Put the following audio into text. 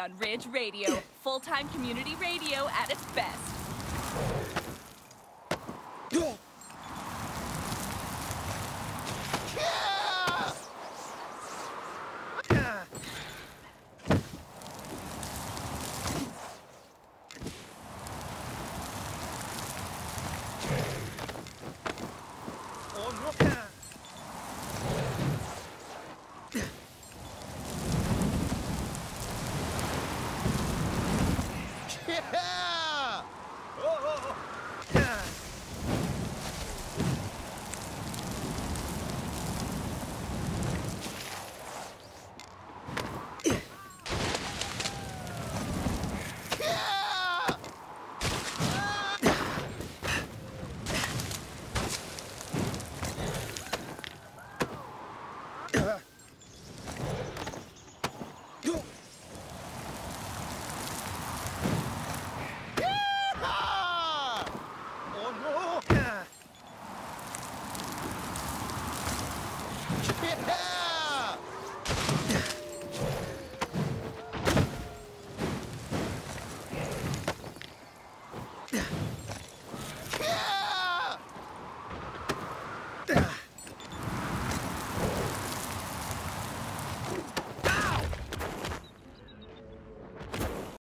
on Ridge Radio, full time community radio at its best. Yeah!